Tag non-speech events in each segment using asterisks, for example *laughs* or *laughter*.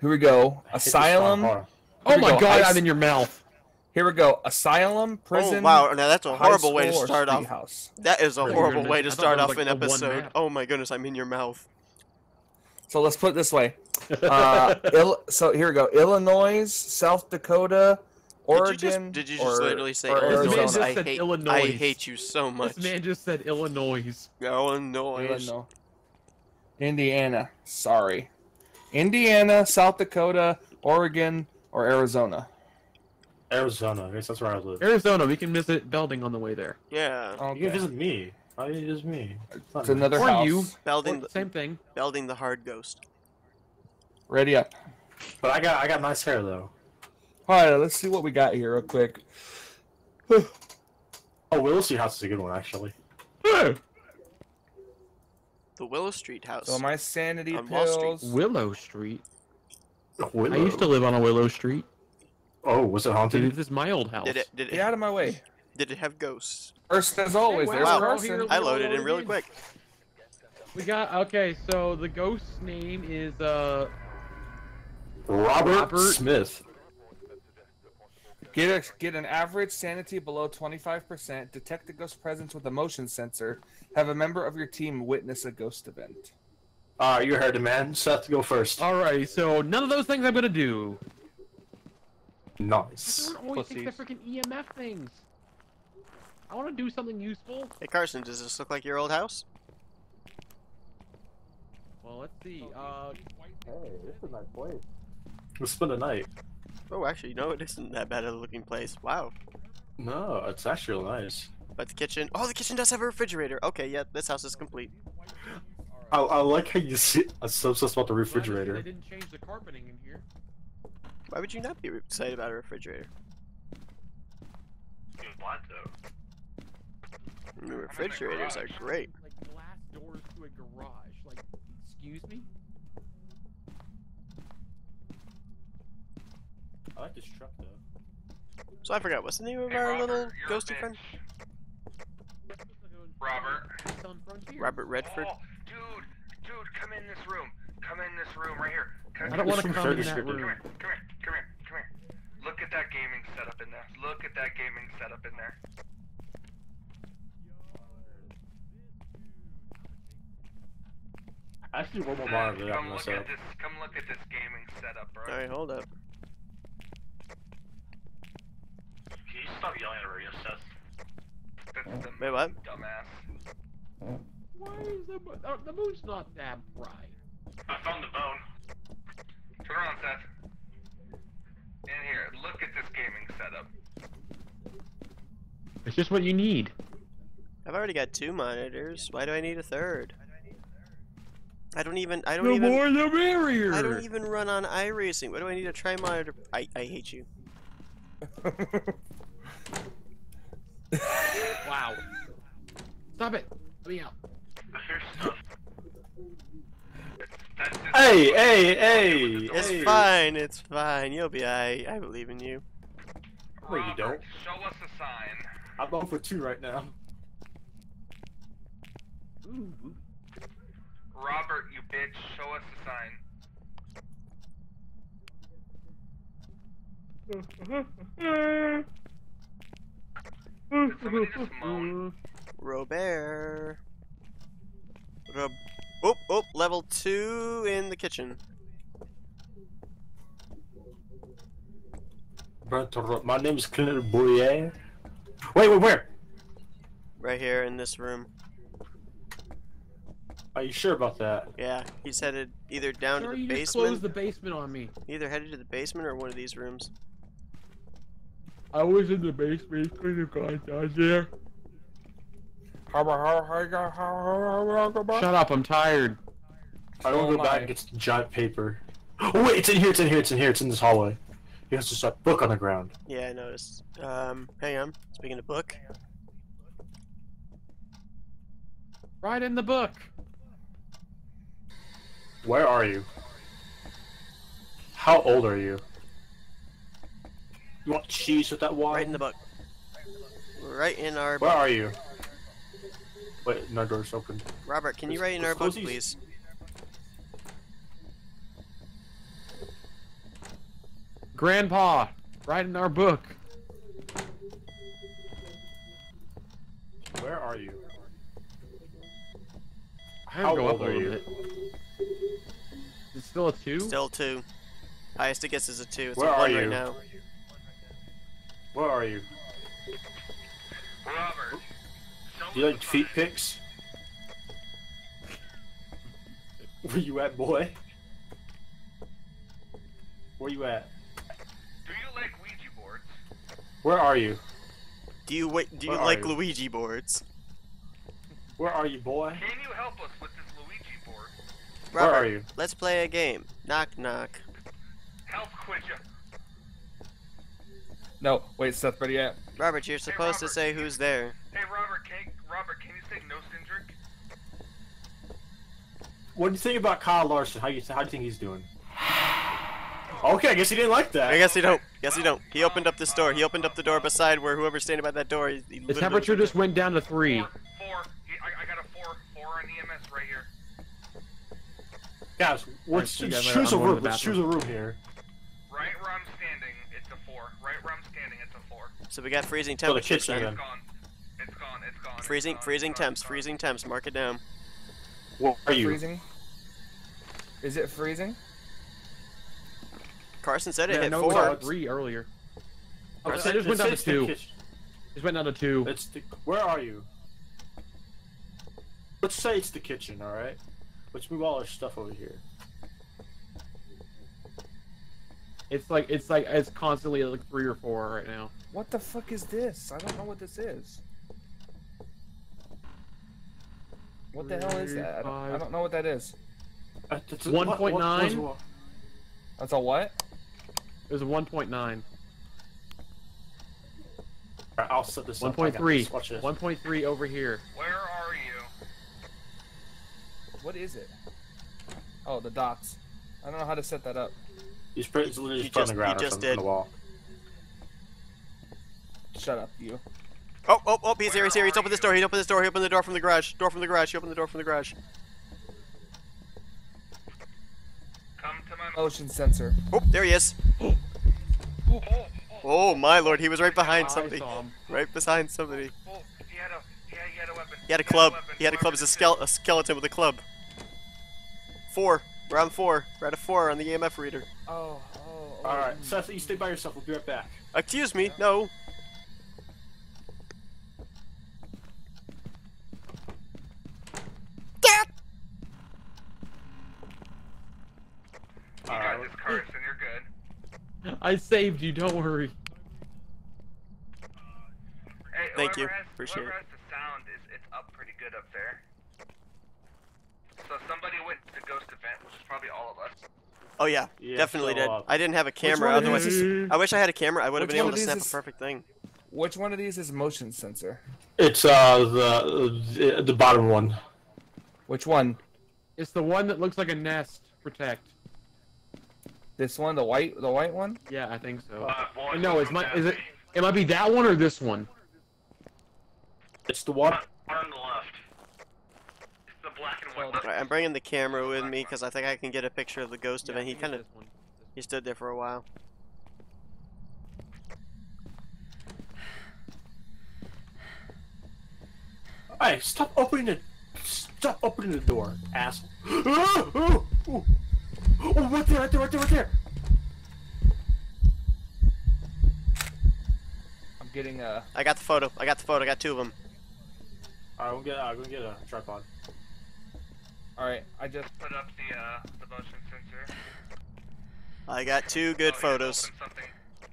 Here we go. I Asylum. Oh my go, god, ice- I'm in your mouth. Here we go. Asylum, prison. oh wow, now that's a horrible way to start off. House. That is a Really? horrible way to start off was an like the one episode. Oh my goodness, I'm in your mouth. So let's put it this way. *laughs* Uh, Il- so here we go. Illinois, South Dakota, Oregon. Did you just, did you just or- literally say or This man Illinois? just Arizona. I hate, Illinois. I hate you so much. This man just said Illinois. Illinois. Illinois. Indiana. Sorry. Indiana, South Dakota, Oregon, or Arizona. Arizona. I guess that's where I live. Arizona, we can visit Belding on the way there. Yeah, You Okay. can visit me. Why you just me? It's It's another Or house. you. Belding, Or- the, Same thing. Belding the hard ghost. Ready up. But I got I got nice hair though. All right, let's see what we got here real quick. *sighs* Oh, Willow Street House is a good one actually. The Willow Street house. So my sanity On Wall Street. pills. Willow Street. Willow. I used to live on a Willow Street. Oh, was it Dude, haunted? this is my old house. did it? Did it? Get out of my way. Did it have ghosts? First as always, Hey, there's wow. a person. I loaded in really quick. We got okay. So the ghost's name is uh Robert, Robert- Get a, get an average sanity below 25%. Detect a ghost presence with a motion sensor. Have a member of your team witness a ghost event. Alright, you heard it, man. Seth, go first. Alright, so none of those things I'm gonna do. Nice. I don't always think the Pussies. freaking EMF things. I want to do something useful. Hey Karson, does this look like your old house? Well, let's see. Uh, Hey, this is a nice place. Let's spend a night. Oh, actually, no, it isn't that bad of a looking place. Wow. No, it's actually nice. But the kitchen. Oh, the kitchen does have a refrigerator. Okay, yeah, this house is complete. I, I like how you see. I'm so obsessed about the refrigerator. They refrigerator. didn't change the carpeting in here. Why would you not be excited about a refrigerator? What though? Refrigerators are great. Like glass doors to a garage. Like, excuse me? I like this truck though. So I forgot, what's the name of Hey, our Robert, little ghosty friend? Robert. Robert Redford? Oh, dude, dude, come in this room. Come in this room right here. Come, I don't want to come in very that descriptive. room. here, come here, come here, come here. Look at that gaming setup in there. Look at that gaming setup in there. I Actually, one more Seth, monitor than come look myself. at this. Come look at this gaming setup, bro. Alright, hold up. Can you stop yelling at radio, Seth? Wait, what? dumbass. Why is the mo- uh, the moon's not that bright? I found the bone. Turn around, Seth. In here, look at this gaming setup. It's just what you need. I've already got two monitors. Why do I need a third? I don't even. I don't The even. more the merrier. I don't even run on iRacing. What do I need a tri monitor? I I hate you. *laughs* Wow. Stop it. Let me out. Here's stuff. That's just Hey, hey, hey! It's hey. fine. It's fine. You'll be. I I believe in you. No, you don't. Show us a sign. I'm going for two right now. Ooh, ooh. Robert, you bitch, show us a sign. *laughs* Did somebody just moan? Mm-hmm. Robert. Rob. Oh oh. Level two in the kitchen. Uh, my name is Clint Bowyer. Wait, wait, where? Right here in this room. Are you sure about that? Yeah, he's headed either down Sure, to the you just basement. closed the basement on me. Either headed to the basement or one of these rooms. I was in the basement. Could have gone down there. Shut up. I'm tired. I don't Oh go back and get some giant paper. Oh wait, it's in here, it's in here, it's in here, it's in this hallway. There's just a book on the ground. Yeah, I noticed. Um, hang on. Speaking of book, Right in the book. Where are you? How old are you? You want cheese with that wine? right in the book. Right in our book. Where book. are you? Wait, no door's open. Robert, can you Let's- write in our book, these. please? Grandpa, write in our book. Where are you? I How go up old a are little you? bit. It's still a two. Still a two. Highest it gets is a two. It's Where a are one you? right now. Where are you? Robert. Do you like feet sign. pics? *laughs* Where you at, boy? Where you at? Do you like Ouija boards? Where are you? Do you wait? Do you Where like you? Luigi boards? Where are you, boy? Can you help us with this Luigi board? Where Robert, are you? let's play a game. Knock knock. Help quit ya. No, wait, Seth, where you at? Robert, you're supposed to Robert. say who's there. Hey Robert, can Robert, can you say no Cindric? What do you think about Kyle Larson? How you how do you think he's doing? *sighs* Okay, I guess he didn't like that. I guess he don't. Guess he don't. He opened up this door. He opened up the door beside where whoever's standing by that door. He, he The temperature just went down to three. Four, four. He, I, I got a four, four on EMF right here. Guys, let's choose are- a I'm going to room. Let's choose a room here. Right where I'm standing, it's a four. Right where I'm standing, it's a four. So we got freezing So the temperatures kitchen then. It's gone. It's gone. It's gone. Freezing, freezing it's gone, temps, it's gone. freezing temps. Mark it down. Where are you? Freezing? Is it freezing? Karson said it Yeah, hit no, four. at three earlier. Oh, Okay, it's- it just went down to two. kitchen. Just went down to two. It's the, where are you? Let's say it's the kitchen, all right. Let's move all our stuff over here. It's like it's like it's constantly like three or four right now. What the fuck is this? I don't know what this is. What the hell is that? I don't, I don't know what that is. Uh, that's a- 1.9? what- what- what- That's a what? It was a one point nine. Alright, I'll set this One up. I point got three. this. Watch this. One point three over here. Where are you? What is it? Oh, the dots. I don't know how to set that up. He's, put, he's literally You just, on the ground you or just something on did. the wall. Shut up, you. Oh, oh, oh, he's here, he's here. He's opened this door. He opened this door. He opened the door from the garage. Door from the garage. He opened the door from the garage. Come to my. Motion sensor. Oh, there he is. Oh, oh, oh, Oh my lord, he was right behind somebody. Right behind somebody. Oh, oh, he had a, he had, he had a weapon. He had a club. weapon. He had a club. It's a, skele- a skeleton with a club. Four. We're on four. We're at a four on the EMF reader. Oh, oh. oh. Alright, Seth, you stay by yourself. We'll be right back. Excuse me. No. You got this, Karson. You're good. I saved you. Don't worry. Hey, Thank you. Has, Appreciate it. has the sound is it's up pretty good up there. So somebody went to Ghost Event, which is probably all of us. Oh yeah, Yeah, definitely so, did. uh, I didn't have a camera. Otherwise, is- I wish I had a camera. I would have been able to snap these a perfect thing. Which one of these is motion sensor? It's uh the the, the bottom one. Which one? It's the one that looks like a nest. Protect. This one, the white, the white one. Yeah, I think so. Uh, boys, no, it's my. Is it? It might be that one or this one. It's the one. One on the left. It's the black and white. Well, left. Alright, I'm bringing the camera with me because I think I can get a picture of the ghost Yeah, event. I He kind of he stood there for a while. Hey, stop opening the stop opening the door, asshole. *gasps* oh, right there, right there, right there, right there. I'm getting a. I got the photo. I got the photo. I got two of them. Alright, we'll get uh, we'll get a tripod. All right, I just. Put up the uh the motion sensor. I got two good Oh, photos.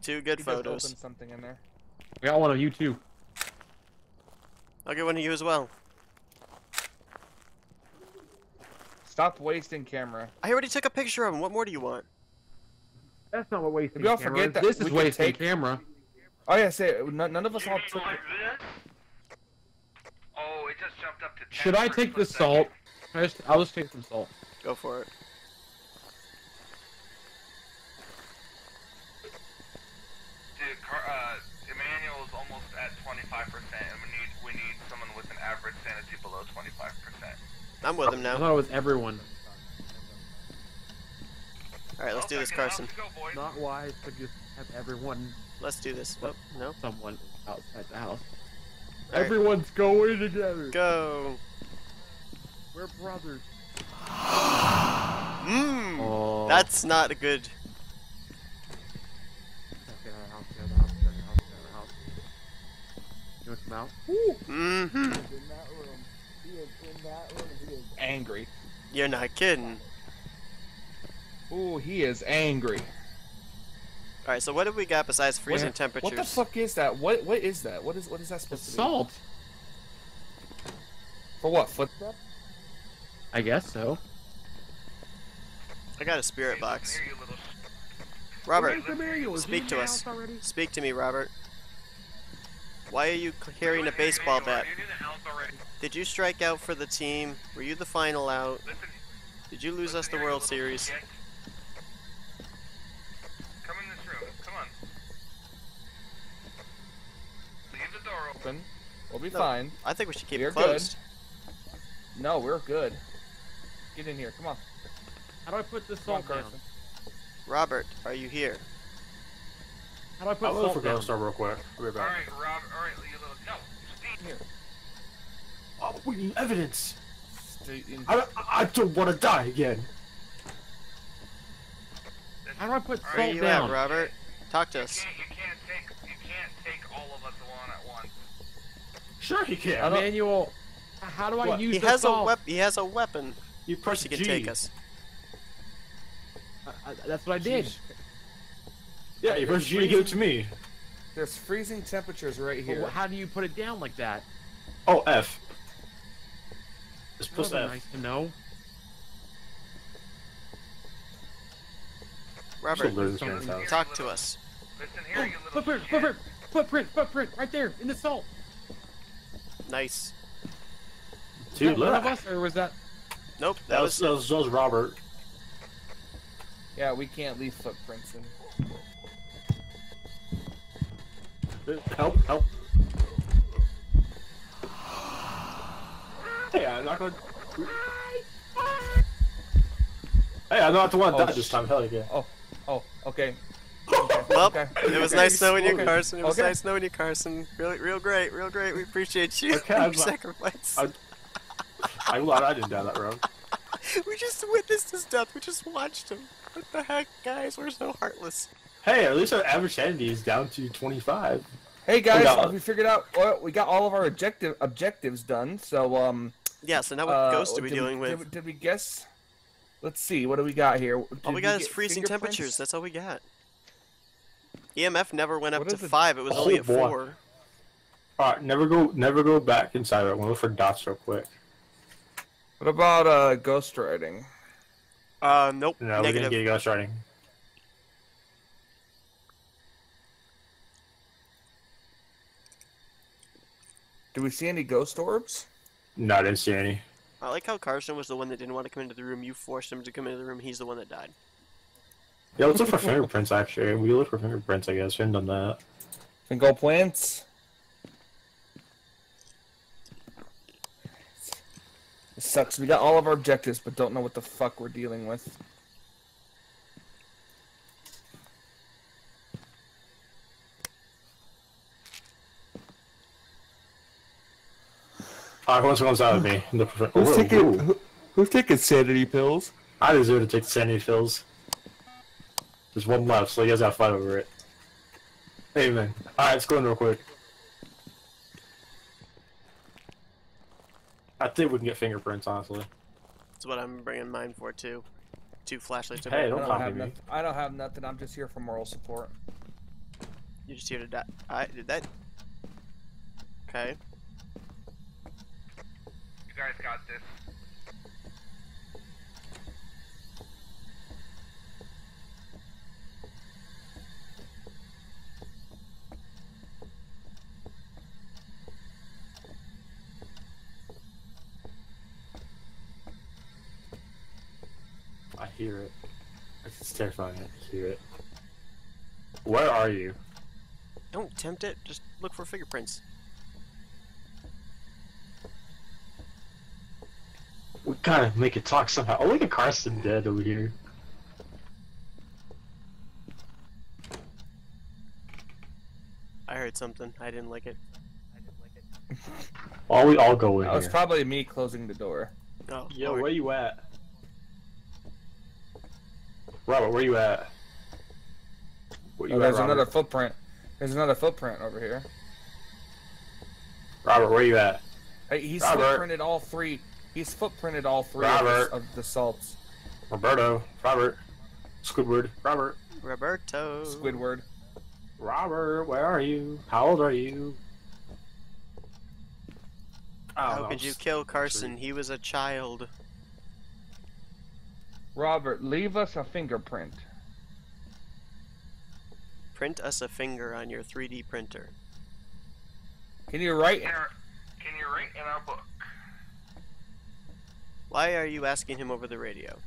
Two good he just photos. opened something in there. I got one of you too. I'll get one of you as well. Stop wasting camera. I already took a picture of him. What more do you want? That's not what wasting Maybe I'll camera forget is. that This we is can wasting take- camera. Oh yeah, say. None, none of us You all took. like this? Oh, it just jumped up to 10 Should I take the second. salt? I just, I'll just take some salt. Go for it. Dude, Car- uh, Emmanuel's almost at 25%, and we need we need someone with an average sanity below 25%. I'm with him now. I now. thought it was everyone. All right, let's do this, Karson. Let's go, boys. Not wise to just have everyone, Let's do this. Oh, no. someone outside the house. All right, Everyone's going together. go. We're brothers. Mmm. *sighs* Oh. That's not a good. Get out of the house, get out of the house, get out of the house, get out of the house. You want some out? Mm-hmm. Angry. You're not kidding. Ooh, he is angry. All right, so what have we got besides freezing What- temperatures? What the fuck is that? What what is that? What is what is that supposed It's to be? salt. For what? Footsteps? I guess so. I got a spirit box. listen here, you little Robert, Where's the manual? Is he speak to us. speak to me, Robert. Why are you carrying a baseball bat? You knew the house already. Did you strike out for the team? Were you the final out? Did you lose us the World Series? shit. Come in this room. Come on. Leave the door open. Open. We'll be No. fine. I think we should keep You're it good. closed. No, we're good. Get in here. Come on. How do I put this on. Karson. Robert, are you here? How do I put I'll look for salt down? Ghost Star real quick. I'll be right back. Alright, Rob. Alright, you little. No, Steve. Here. Oh, we need evidence. Stay in- I, I- I don't want to die again. How do I put Alright, Where salt you down? at, Robert? Talk to You us. can't, you can't take. You can't take all of us on at once. Sure he can. don't- Manual. How do I What? use He the has a salt? wep- He has a weapon. You Of press course, he can G. take us. I- I- that's what I did. Yeah, you press G to give it to me. There's freezing temperatures right here. wh- how do you put it down like that? Oh, F. Just That press would be F. nice to know. Robert, Should learn this man's house. talk to us. Listen Oh, here, you little footprint, shit. footprint, footprint, footprint, right there in the salt. Nice. Was Dude, one of us, or was that? Nope, That was, that was, that was Robert. Yeah, we can't leave footprints in. Help, help. Hey, I'm not gonna. Hey, I'm not the one that Oh, died this time. Hell yeah. Oh, oh, okay. Well, Okay. it was Okay. nice knowing you, Karson. It was Okay. nice knowing you, Karson. Real, real great, real great. We appreciate you. Okay, *laughs* Your I'm not- sacrifice. I- I'm glad I didn't die that round. *laughs* We just witnessed his death. We just watched him. What the heck, guys? We're so heartless. Hey, at least our average sanity is down to 25. Hey guys, got- we figured out. Well, we got all of our objective objectives done. So um. Yeah. So now what uh, ghost are we dealing did with? we- Did we guess? Let's see. What do we got here? all Did we got is freezing temperatures. That's all we got. EMF never went up What to is five. It was Oh, only at boy. four. Alright, never go never go back inside. I'm gonna look for dots real quick. What about uh ghost writing? Uh, nope. No, we didn't Negative. get ghost writing. Do we see any ghost orbs? No, I didn't see any. I like how Karson was the one that didn't want to come into the room. You forced him to come into the room. He's the one that died. Yeah, let's look for fingerprints actually. We look for fingerprints, I guess. We haven't done that. Fingal plants. It sucks. We got all of our objectives, but don't know what the fuck we're dealing with. Alright, who wants to go inside with me? *sighs* Look for Who's Whoa, taking who, who's taking sanity pills? I deserve to take the sanity pills. There's one left, so you guys gotta fight over it. Amen. Alright, let's go in real quick. I think we can get fingerprints, honestly. That's what I'm bringing mine for too. Two flashlights. Hey, I don't don't copy have me. nothing. I don't have nothing. I'm just here for moral support. You're just here to die. I did that. Okay. You guys got this. I hear it. It's terrifying. I hear it. Where are you? Don't tempt it. Just look for fingerprints. Gotta make it talk somehow. Oh, look at Karson dead over here. I heard something. I didn't like it. I didn't like it. all we all go in. That was probably me closing the door. Oh, Yo, Lord. where you at? Robert, where you at? Where you oh, at, there's Robert? another footprint. There's another footprint over here. Robert, where you at? Hey, he's Robert. footprinted all three. He's footprinted all three of Robert. the, of the salts. Roberto, Robert, Squidward, Robert, Roberto. Squidward. Robert, where are you? How old are you? I How know, could you kill Karson? He was a child. Robert, leave us a fingerprint. Print us a finger on your 3D printer. Can you write? Can you, can you write in our book? Why are you asking him over the radio?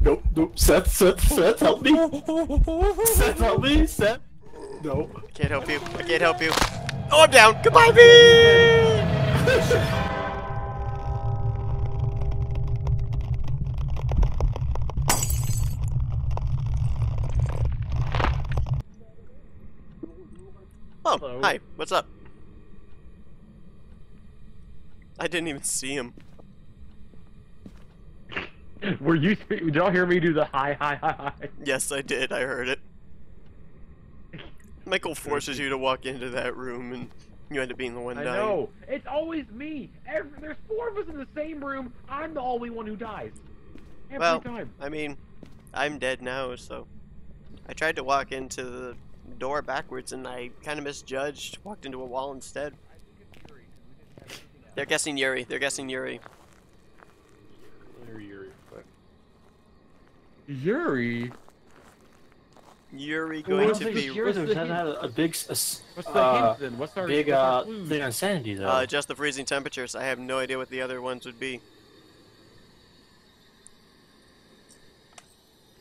Nope, nope. Seth, Seth, Seth, help me. Seth, help me. Seth. No. Can't help you. I can't help you. Oh, I'm down. Goodbye, me. *laughs* Oh, Hello. hi. What's up? I didn't even see him. *laughs* Were you? Did y'all hear me do the hi hi hi hi? Yes, I did. I heard it. Michael forces you to walk into that room, and you end up being the one I dying. know. It's always me. Every, there's four of us in the same room. I'm the only one who dies. Every Well, time. I mean, I'm dead now, so I tried to walk into the door backwards, and I kind of misjudged. Walked into a wall instead. They're guessing Yuri. They're guessing Yuri. Yuri. Yuri Well, going to be Yuri- What's the had a, a big, s- a s- What's the uh, hint then? What's our big what's our uh, thing on sanity though. uh, just the freezing temperatures. I have no idea what the other ones would be.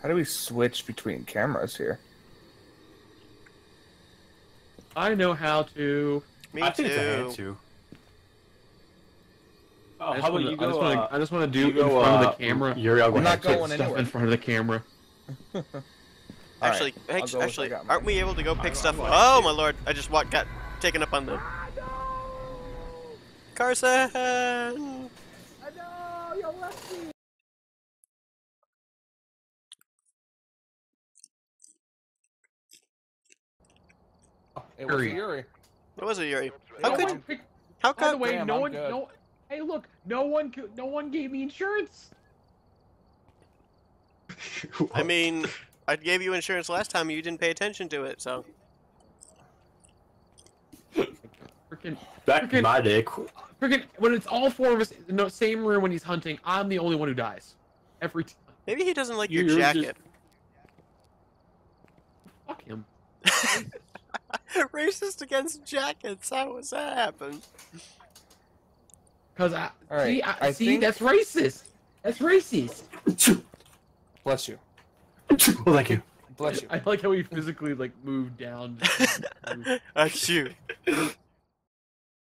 How do we switch between cameras here? I know how to. Me I think it's a hand too. too. Oh, I just how about wanna- you I just wanna, uh, I just want to do in go, front uh, of the camera. Yuri, I'll go I'm not ahead, too. going Stuff anywhere. in front of the camera. *laughs* Actually, I'll act- go with actually, aren't we able to go pick I'm stuff? going Oh to. my lord! I just walked, got taken up on the Karson. It was Yuri. Yuri. What was it, Yuri? No How could? one picked- How By the could? way, Damn, no I'm one, good. no. Hey, look, no one, no one gave me insurance. *laughs* I mean, I gave you insurance last time. You didn't pay attention to it, so. Freaking, Back in Freaking- my day, freaking, when it's all four of us in the same room when he's hunting, I'm the only one who dies. Every time. Maybe he doesn't like your You're just- jacket. Fuck him. *laughs* *laughs* Racist against jackets. How was that happen? Cause I All right, see, I, I see think- that's racist. That's racist. Bless you. well, thank you. Bless you. I like how he physically like moved down. *laughs* Achoo.